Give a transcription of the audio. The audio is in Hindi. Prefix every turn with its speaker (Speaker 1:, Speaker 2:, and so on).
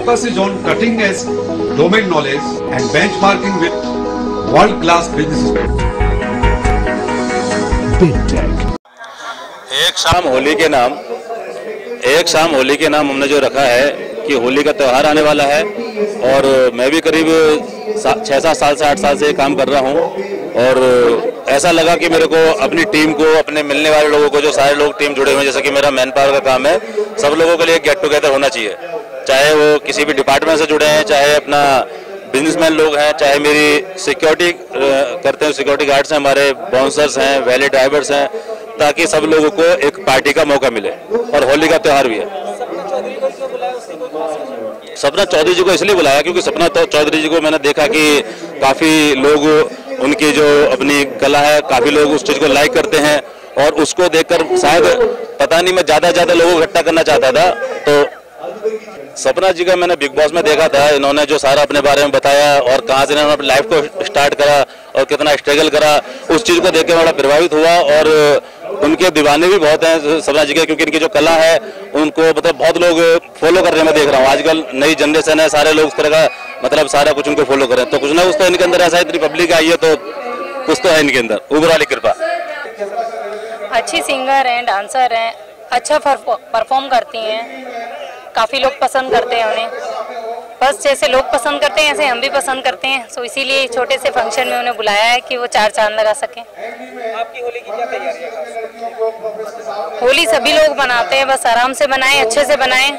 Speaker 1: focus is on cutting edge domain knowledge and benchmarking with world class businesses.
Speaker 2: एक शाम होली के नाम एक शाम होली के नाम हमने जो रखा है कि होली का त्यौहार आने वाला है और मैं भी करीब छः सात साल से आठ साल से काम कर रहा हूँ और ऐसा लगा कि मेरे को अपनी टीम को अपने मिलने वाले लोगों को जो सारे लोग टीम जुड़े हुए हैं जैसे कि मेरा मैन पावर का काम है सब लोगों के लिए गेट टुगेदर होना चाहिए चाहे वो किसी भी डिपार्टमेंट से जुड़े हैं, चाहे अपना बिजनेसमैन लोग हैं, चाहे मेरी सिक्योरिटी करते हैं सिक्योरिटी गार्ड्स हैं, हमारे बाउंसर्स हैं वैली ड्राइवर्स हैं, ताकि सब लोगों को एक पार्टी का मौका मिले और होली का त्यौहार भी है। सपना चौधरी जी को इसलिए बुलाया क्योंकि सपना तो चौधरी जी को मैंने देखा कि काफ़ी लोग उनकी जो अपनी कला है, काफ़ी लोग उस चीज़ को लाइक करते हैं और उसको देखकर शायद पता नहीं मैं ज़्यादा ज़्यादा लोगों को इकट्ठा करना चाहता था तो सपना जी का मैंने बिग बॉस में देखा था। इन्होंने जो सारा अपने बारे में बताया और कहाँ से इन्होंने अपनी लाइफ को स्टार्ट करा और कितना स्ट्रगल करा, उस चीज़ को देख के बड़ा प्रभावित हुआ और उनके दीवाने भी बहुत हैं सपना जी के, क्योंकि इनकी जो कला है, उनको मतलब बहुत लोग फॉलो कर रहे हैं मैं देख रहा हूँ। आजकल नई जनरेशन है, सारे लोग उस तरह का मतलब सारा कुछ उनको फॉलो करें तो कुछ ना कुछ तो इनके अंदर ऐसा इतनी पब्लिक आई है तो कुछ तो है इनके अंदर। वाली कृपा।
Speaker 3: अच्छी सिंगर हैं डांसर हैं अच्छा परफॉर्म करती हैं। काफ़ी लोग पसंद करते हैं उन्हें। बस जैसे लोग पसंद करते हैं ऐसे हम भी पसंद करते हैं। सो इसीलिए छोटे से फ़ंक्शन में उन्हें बुलाया है कि वो चार चाँद लगा सकें।
Speaker 4: आपकी होली की क्या तैयारी है?
Speaker 3: होली सभी लोग बनाते हैं बस आराम से बनाएँ अच्छे से बनाएँ।